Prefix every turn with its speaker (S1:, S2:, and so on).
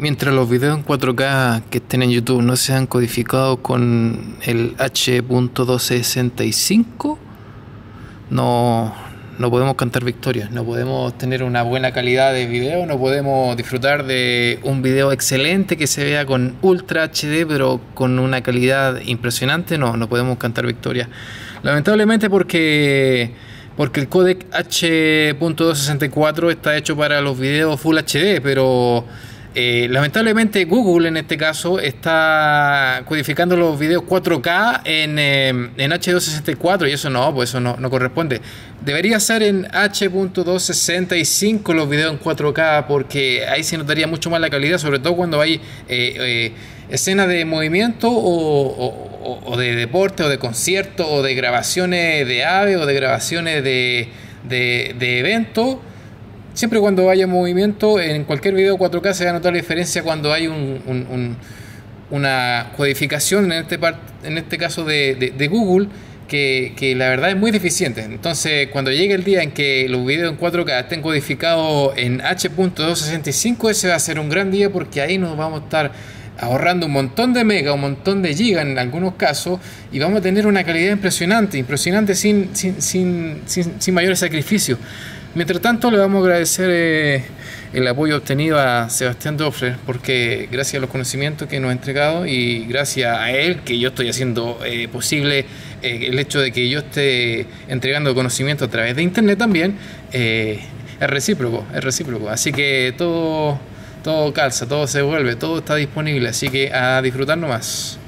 S1: Mientras los videos en 4K que estén en YouTube no sean codificados con el H.265, no, no podemos cantar victorias, no podemos tener una buena calidad de video, no podemos disfrutar de un video excelente que se vea con Ultra HD, pero con una calidad impresionante, no, no podemos cantar victorias. Lamentablemente porque porque el codec H.264 está hecho para los videos Full HD, pero eh, lamentablemente Google en este caso está codificando los videos 4K en, eh, en H264 y eso no, pues eso no, no, corresponde. Debería ser en H.265 los videos en 4K porque ahí se notaría mucho más la calidad, sobre todo cuando hay eh, escenas de movimiento o, o, de deporte o de concierto o de grabaciones de ave o de grabaciones de, de, de eventos siempre cuando haya movimiento, en cualquier video 4K se va a notar la diferencia cuando hay un, una codificación, en este, en este caso de, de, Google, que, que, la verdad es muy deficiente. Entonces, cuando llegue el día en que los videos en 4K estén codificados en H.265, ese va a ser un gran día porque ahí nos vamos a estar ahorrando un montón de mega, un montón de giga en algunos casos y vamos a tener una calidad impresionante, impresionante sin, sin, sin, sin, sin mayores sacrificios. Mientras tanto, le vamos a agradecer eh, el apoyo obtenido a Sebastián Doffler, porque gracias a los conocimientos que nos ha entregado y gracias a él que yo estoy haciendo eh, posible eh, el hecho de que yo esté entregando conocimiento a través de internet también, es recíproco, es recíproco. Así que todo, todo calza, todo se vuelve, todo está disponible, así que a disfrutar nomás.